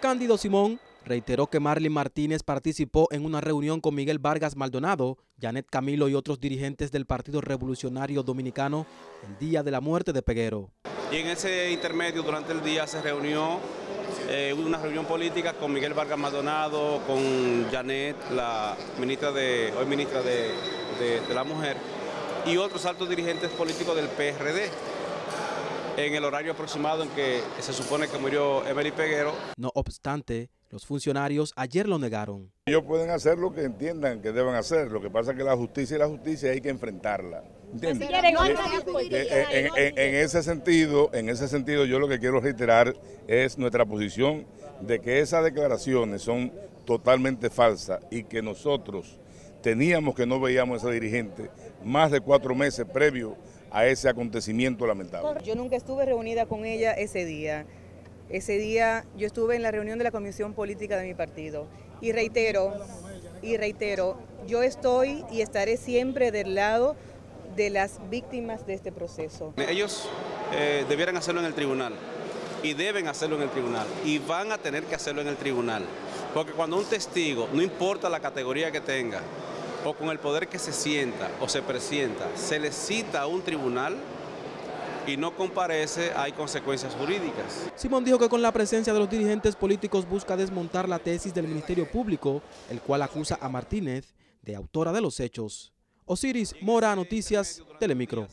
Cándido Simón reiteró que Marlene Martínez participó en una reunión con Miguel Vargas Maldonado, Janet Camilo y otros dirigentes del Partido Revolucionario Dominicano el día de la muerte de Peguero. Y en ese intermedio durante el día se reunió eh, una reunión política con Miguel Vargas Maldonado, con Janet, la ministra de, hoy ministra de la Mujer, y otros altos dirigentes políticos del PRD en el horario aproximado en que se supone que murió Emily Peguero. No obstante, los funcionarios ayer lo negaron. Ellos pueden hacer lo que entiendan que deben hacer, lo que pasa es que la justicia y la justicia hay que enfrentarla. ¿Entiendes? En, en, ese sentido, en ese sentido yo lo que quiero reiterar es nuestra posición de que esas declaraciones son totalmente falsas y que nosotros teníamos que no veíamos a esa dirigente más de cuatro meses previo a ese acontecimiento lamentable. Yo nunca estuve reunida con ella ese día. Ese día yo estuve en la reunión de la Comisión Política de mi partido y reitero, y reitero, yo estoy y estaré siempre del lado de las víctimas de este proceso. Ellos eh, debieran hacerlo en el tribunal y deben hacerlo en el tribunal y van a tener que hacerlo en el tribunal. Porque cuando un testigo, no importa la categoría que tenga, o con el poder que se sienta o se presienta, se le cita a un tribunal y no comparece, hay consecuencias jurídicas. Simón dijo que con la presencia de los dirigentes políticos busca desmontar la tesis del Ministerio Público, el cual acusa a Martínez de autora de los hechos. Osiris Mora, Noticias, Telemicro.